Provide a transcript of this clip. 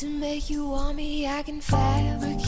To make you want me, I can fabricate